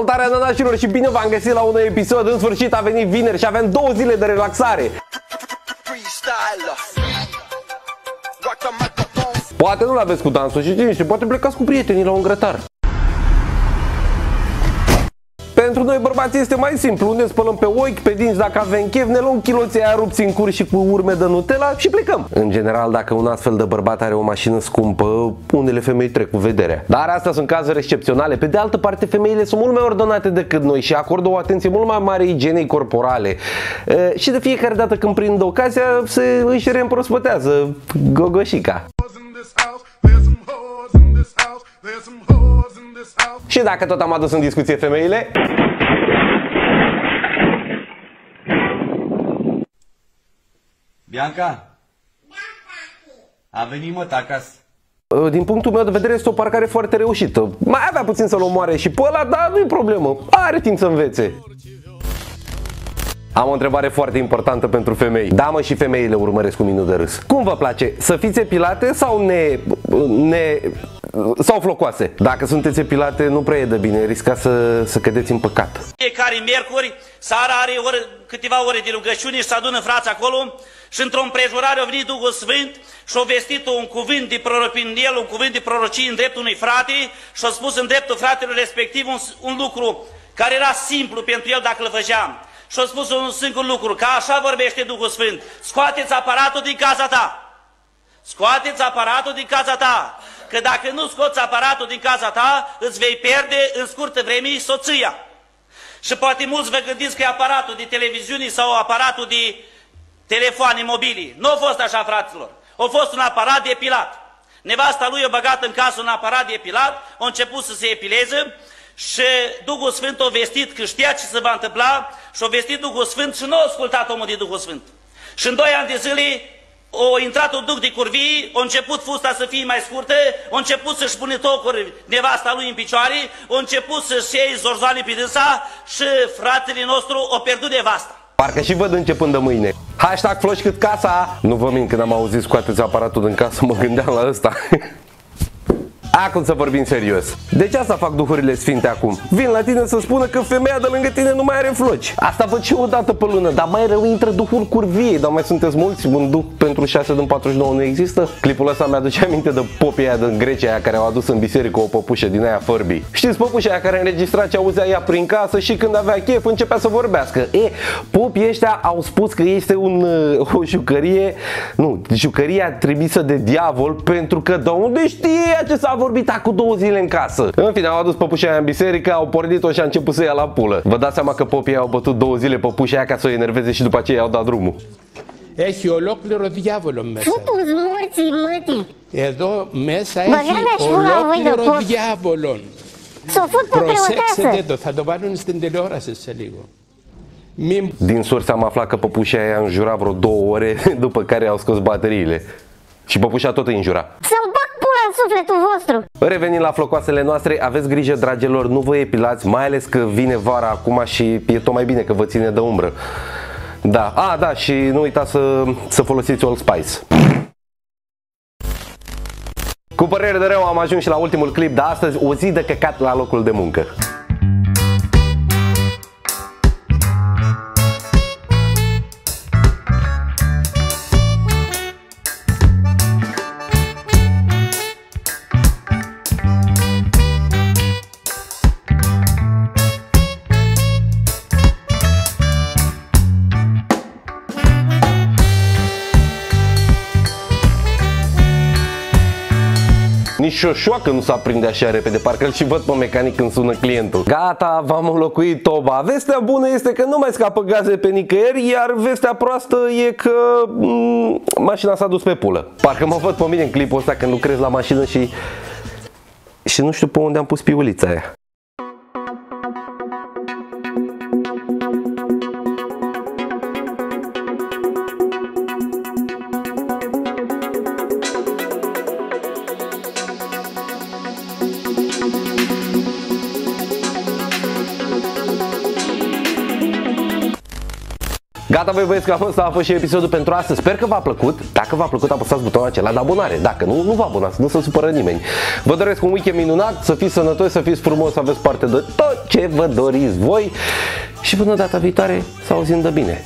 Salutare nanașilor și bine v-am găsit la un nou episod În sfârșit a venit vineri și avem două zile de relaxare freestyler. Rock the microphone. Poate nu l-aveți cu dansul și cine știe, poate plecați cu prietenii la un grătar pentru noi bărbații este mai simplu, ne spălăm pe ochi, pe dinți dacă avem chef, ne luăm chiloții aia rupți în cur și cu urme de Nutella și plecăm. În general, dacă un astfel de bărbat are o mașină scumpă, unele femei trec cu vederea. Dar astea sunt cazuri excepționale. Pe de altă parte, femeile sunt mult mai ordonate decât noi și acordă o atenție mult mai mare igienei corporale. E, și de fiecare dată când prind ocazia, se își reîmprospătează gogoșica. Și dacă tot am adus în discuție femeile, Bianca? A venit mă acasă. din punctul meu de vedere este o parcare foarte reușită. Mai avea puțin să-l omoare și pe ăla, dar nu-i problemă. Are timp să învețe. Am o întrebare foarte importantă pentru femei. Da, mă, și femeile urmăresc cu minut de râs. Cum vă place? Să fiți epilate sau ne... ne sau flocoase? Dacă sunteți epilate, nu prea e de bine. Riscați să, să cădeți în păcat. Fiecare miercuri, Sara are ore, câteva ore de rugăciune și se adună frați acolo și într-o împrejurare a venit Duhul Sfânt și a vestit un cuvânt de prorocin el, un cuvânt de prorocie în dreptul unui frate și a spus în dreptul fratelor respectiv un, un lucru care era simplu pentru el dacă îl făceam. Și a spus un singur lucru, că așa vorbește Duhul Sfânt, scoateți aparatul din casa ta. Scoateți aparatul din casa ta, că dacă nu scoți aparatul din casa ta, îți vei pierde în scurtă vreme soția. Și poate mulți vă gândiți că e aparatul de televiziune sau aparatul de telefoane mobile. Nu a fost așa, fraților. A fost un aparat de epilat. Nevasta lui a băgat în casă un aparat de epilat, a început să se epileze și Duhul Sfânt a vestit că știa ce se va întâmpla și a vestit Duhul Sfânt și nu a ascultat omul de Duhul Sfânt. Și în doi ani de zile a intrat un duc de curvii, a început fusta să fie mai scurtă, a început să-și pune tocuri nevasta lui în picioare, a început să-și iei zorzoane pe dânsa și fratele nostru a pierdut nevasta. Parcă și văd începând de mâine. Hashtag floși cât casa. Nu vă mint, când am auzit scoateți aparatul din casă, mă gândeam la ăsta. Acum să vorbim serios. De ce asta fac duhurile sfinte acum? Vin la tine să spună că femeia de lângă tine nu mai are floci. Asta văd și eu o dată pe lună, dar mai rău intră duhuri curvie. Dar mai sunteți mulți? Un duh pentru 6 din 49 nu există? Clipul ăsta mi-aduce aminte de popii aia din Grecia aia care au adus în biserică o păpușă din aia fărbii. Știți păpușa aia care înregistra ce auzea ea prin casă și când avea chef începea să vorbească. E, popii ăștia au spus că este un, uh, o jucărie, nu, jucăria trimisă de diavol pentru că de unde știe ce s-a vorbit acum două zile în casă. În fine, au adus păpușa aia în biserică, au pornit-o și a început să ia la pulă. Vă dați seama că popii au bătut două zile păpușa aia ca să o enerveze și după aceea i-au dat drumul. Έχει ολόκληρο διάβολο μέσα. Πού τους μόρτσι μάτι. Εδώ μέσα Μα έχει δεν ας πούμε, ολόκληρο εγώ είδα πώς. διάβολο. Să fut pe Προσέξτε preoteasă. το, θα το βάλουν στην τηλεόραση σε λίγο. Μην Din surse am aflat că păpușa aia a înjurat vreo două ore după care au scos bateriile. Și păpușa tot îi înjura. Să-mi bag pula în sufletul vostru. Revenind la flocoasele noastre, aveți grijă, dragilor, nu vă epilați, mai ales că vine vara acum și e tot mai bine că vă ține de umbră. Da, a, da, și nu uitați să, să folosiți Old Spice. Cu părere de rău am ajuns și la ultimul clip de astăzi, o zi de căcat la locul de muncă. Nici o șoacă nu s-a prinde așa repede, parcă îl și văd pe mecanic când sună clientul. Gata, v-am înlocuit toba. Vestea bună este că nu mai scapă gaze pe nicăieri, iar vestea proastă e că mm, mașina s-a dus pe pulă. Parcă mă văd pe mine în clipul ăsta când lucrez la mașină și și nu știu pe unde am pus piulița aia. Gata, băi băieți, cam asta a fost și episodul pentru astăzi. Sper că v-a plăcut. Dacă v-a plăcut, apăsați butonul acela de abonare. Dacă nu, nu vă abonați, nu se supără nimeni. Vă doresc un weekend minunat, să fiți sănătoși, să fiți frumos, să aveți parte de tot ce vă doriți voi. Și până data viitoare, să auzim de bine.